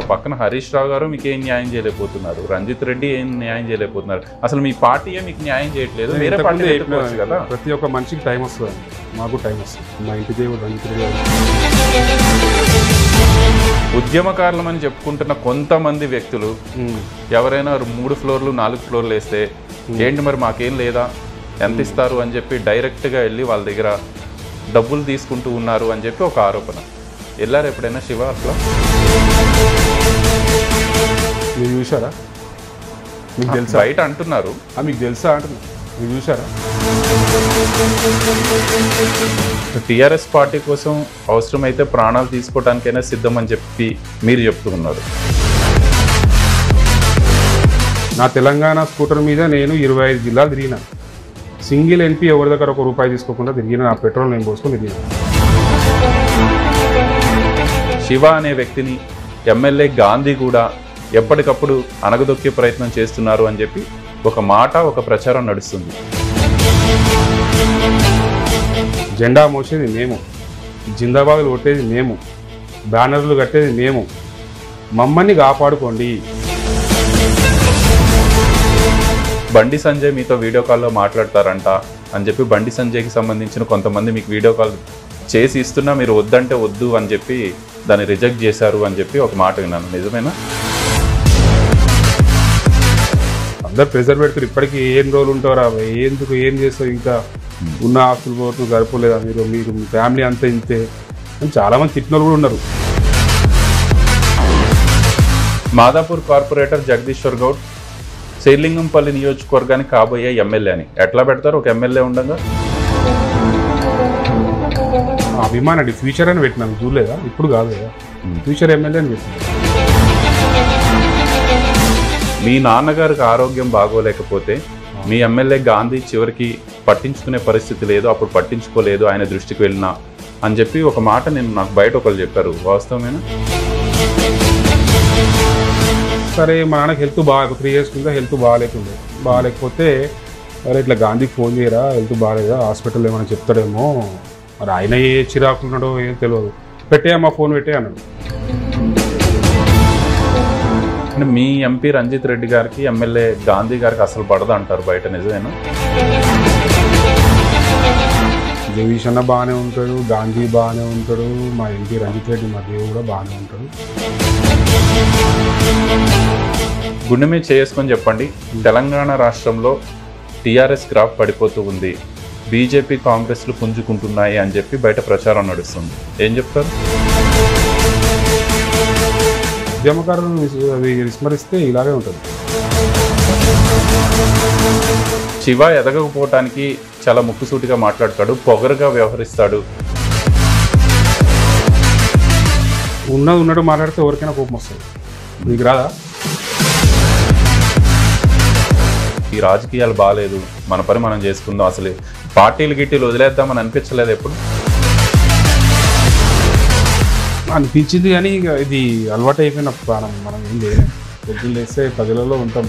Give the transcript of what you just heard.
ఆ పక్కన హరీష్ రావు గారు మీకు ఏం న్యాయం చేయలేకపోతున్నారు? రంజిత్ రెడ్డి ఏం న్యాయం చేయలేకపోతున్నారు? అసలు మీ పార్టీయే మీకు న్యాయం చేయట్లేదు. వేరే పార్టీ కదా? ప్రతి ఒక్క మనిషికి టైం వస్తుంది. మాకు టైం వస్తుంది. మా ఇంటి దేవుడు రంజిత్ రెడ్డి. ఉద్యమకారులమని చెప్పుకుంటున్న కొంతమంది వ్యక్తులు. ఎవరైనా మూడు ఫ్లోర్లు నాలుగు ఫ్లోర్లు వేస్తే ఏంటి మరి మాకేం లేదా? ఎంత ఇస్తారు అని చెప్పి డైరెక్ట్గా వెళ్ళి వాళ్ళ దగ్గర డబ్బులు తీసుకుంటూ ఉన్నారు అని చెప్పి ఒక ఆరోపణ. వెళ్ళారు ఎప్పుడైనా శివ అట్లా? మీరు చూసారా మీకు తెలుసా? బయట అంటున్నారు. మీకు తెలుసా అంటున్నా. మీరు చూసారా టీఆర్ఎస్ పార్టీ కోసం అవసరమైతే ప్రాణాలు తీసుకోవడానికైనా సిద్ధం అని చెప్పి మీరు చెప్తూ ఉన్నారు నా తెలంగాణ స్కూటర్ మీద నేను ఇరవై ఐదు జిల్లాలు తిరిగిన. సింగిల్ ఎన్పీ ఎవరి దగ్గర ఒక రూపాయి తీసుకోకుండా తిరిగిన నా పెట్రోల్ నేను పోసుకొని తిరిగిన. శివ అనే వ్యక్తిని ఎమ్మెల్యే గాంధీ కూడా ఎప్పటికప్పుడు అనగదొక్కే ప్రయత్నం చేస్తున్నారు అని చెప్పి ఒక మాట ఒక ప్రచారం నడుస్తుంది. జెండా మోసేది మేము. జిందాబాదులు కొట్టేది మేము. బ్యానర్లు కట్టేది మేము. మమ్మల్ని కాపాడుకోండి. బండి సంజయ్ మీతో వీడియో కాల్లో మాట్లాడతారంట అని చెప్పి బండి సంజయ్కి సంబంధించిన కొంతమంది మీకు వీడియో కాల్ చేసి ఇస్తున్నా మీరు వద్దంటే వద్దు అని చెప్పి దాన్ని రిజెక్ట్ చేశారు అని చెప్పి ఒక మాట విన్నాను. నిజమేనా? అందరు ప్రెజర్ పెడుతున్నారు. ఇప్పటికీ ఏం రోజులు ఉంటారా ఎందుకు? ఏం చేస్తావు? ఇంకా ఉన్న ఆస్తులు పోతుంది సరిపోలేదా మీరు? మీరు మీ ఫ్యామిలీ అంతా ఇంతే అని చాలా మంది తిట్టిన వాళ్ళు కూడా ఉన్నారు. మాదాపూర్ కార్పొరేటర్ జగదీశ్వర్ గౌడ్ శ్రీలింగంపల్లి నియోజకవర్గానికి కాబోయే ఎమ్మెల్యే అని ఎట్లా పెడతారు? ఒక ఎమ్మెల్యే ఉండగా? అభిమాన్ అండి ఫ్యూచర్ అని పెట్టినాను చూడలేదా? ఇప్పుడు కాదు కదా. ఫ్యూచర్ ఎమ్మెల్యే అని పెట్టినాను మీ నాన్నగారికి ఆరోగ్యం బాగోలేకపోతే మీ ఎమ్మెల్యే గాంధీ చివరికి పట్టించుకునే పరిస్థితి లేదు అప్పుడు పట్టించుకోలేదు ఆయన దృష్టికి వెళ్ళినా అని చెప్పి ఒక మాట నేను నాకు బయట ఒకరు చెప్పారు. వాస్తవమేనా? సరే మా నాన్నకి హెల్త్ బాగా త్రీ ఇయర్స్ కింద హెల్త్ బాగాలేకుండే. బాగాలేకపోతే అరే ఇట్లా గాంధీకి ఫోన్ చేయరా? హెల్త్ బాగాలేదా? హాస్పిటల్ ఏమైనా చెప్తాడేమో? మరి ఆయన ఏ చిరాకున్నాడో ఏం తెలియదు. పెట్టేయమ్మా ఫోన్ పెట్టే అన్నాడు. అంటే మీ ఎంపీ రంజిత్ రెడ్డి గారికి ఎమ్మెల్యే గాంధీ గారికి అసలు పడదు అంటారు బయట నిజమేనా? జగదీష్ అన్న బాగానే ఉంటాడు గాంధీ బాగానే ఉంటాడు మా ఎంపీ రంజిత్ రెడ్డి మా దేవుడు కూడా బాగానే ఉంటాడు. గుండె మీద చేసుకొని చెప్పండి. తెలంగాణ రాష్ట్రంలో టీఆర్ఎస్ గ్రాఫ్ పడిపోతూ ఉంది. బీజేపీ కాంగ్రెస్లు పుంజుకుంటున్నాయి అని చెప్పి బయట ప్రచారం నడుస్తుంది. ఏం చెప్తారు? ఉద్యమకారులను అవి విస్మరిస్తే ఇలాగే ఉంటుంది. శివ ఎదగకపోవటానికి చాలా ముక్కుసూటిగా మాట్లాడతాడు పొగరుగా వ్యవహరిస్తాడు. ఉన్నది ఉన్నట్టు మాట్లాడితే ఎవరికైనా కోపం వస్తుంది. నీకు రాదా? ఈ రాజకీయాలు బాగాలేదు మన పని మనం చేసుకుందాం. అసలు పార్టీలు గిట్టీలు వదిలేద్దామని అనిపించలేదు ఎప్పుడు? అనిపించింది కానీ ఇక ఇది అలవాటు అయిపోయిన ప్రాణం. మనం ఏం చేయలేం. పొద్దున్న లేస్తే ప్రజలలో ఉంటాం.